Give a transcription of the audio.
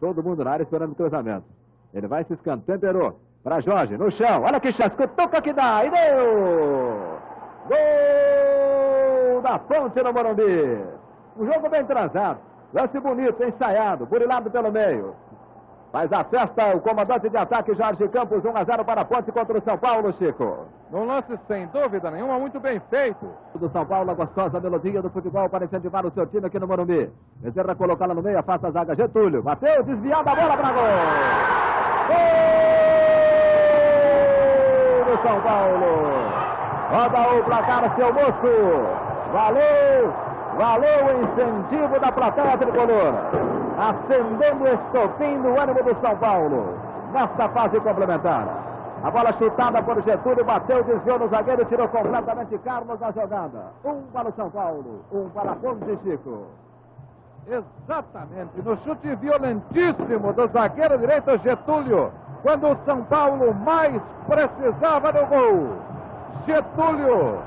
Todo mundo na área esperando o cruzamento. Ele vai se escantando, temperou. Para Jorge, no chão. Olha que chance, cutuca que dá. E deu! Gol da Ponte no Morumbi. Um jogo bem transado. Lance bonito, ensaiado, burilado pelo meio. Faz a festa o comandante de ataque Jorge Campos, 1 a 0 para a Ponte contra o São Paulo, Chico. Num lance sem dúvida nenhuma, muito bem feito. Do São Paulo, a gostosa melodia do futebol para incentivar o seu time aqui no Morumbi. Deseja colocá-la no meio, afasta a zaga Getúlio. Bateu, desviada a bola para gol. Gol do São Paulo. Roda o placar, seu moço. Valeu, valeu o incentivo da plateia tricolor. Acendendo o estopim no ânimo do São Paulo. Nesta fase complementar. A bola chutada por Getúlio, bateu, desviou no zagueiro, tirou completamente Carlos na jogada. Um para o São Paulo, um para a Ponte Chico. Exatamente, no chute violentíssimo do zagueiro direito Getúlio, quando o São Paulo mais precisava do gol. Getúlio